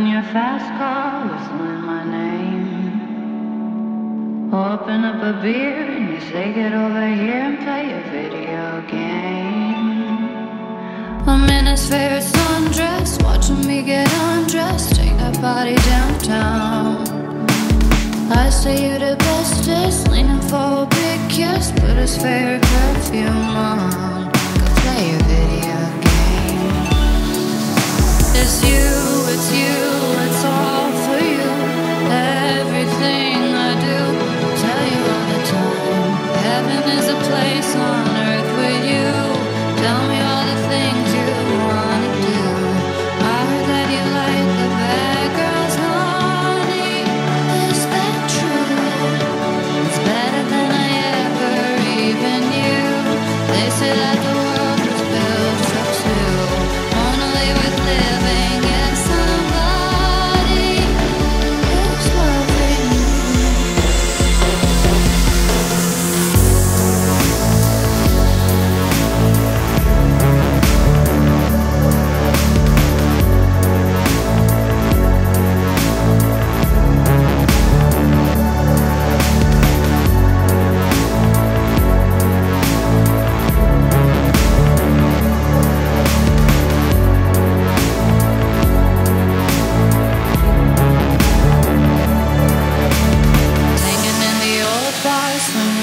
in your fast car whistling my name. Open up a beer and you say get over here and play a video game. I'm in his favorite sundress, watching me get undressed, take that body downtown. I say you're the bestest, leaning for a big kiss, put his favorite perfume on, go play a video.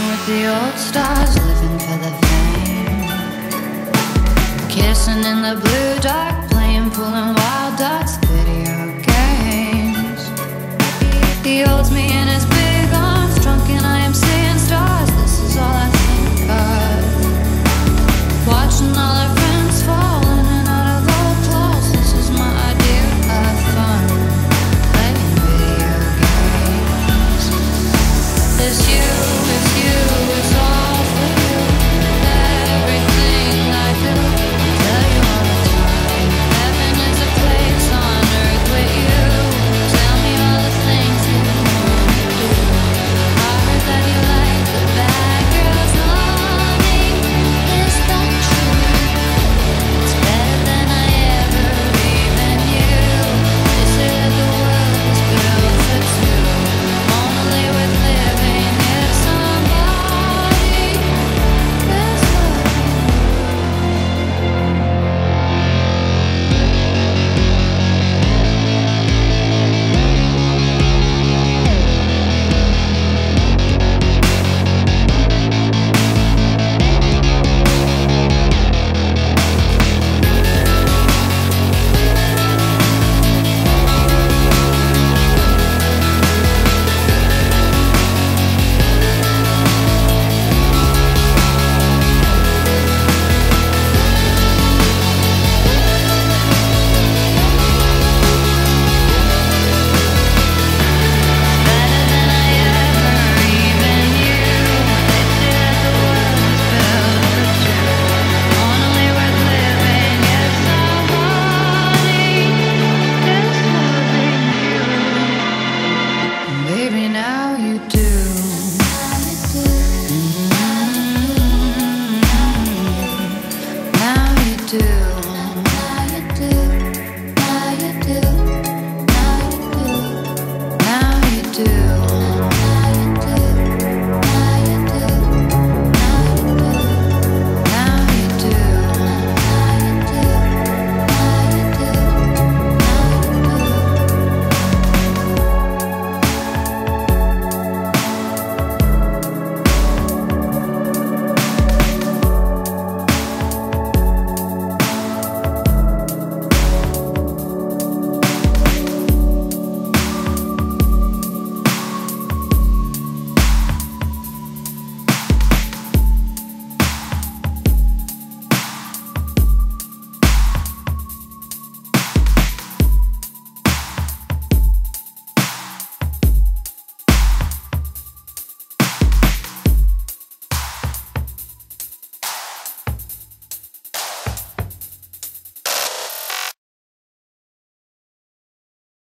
with the old stars, living for the fame. Kissing in the blue dark, playing, pulling wild dots. do.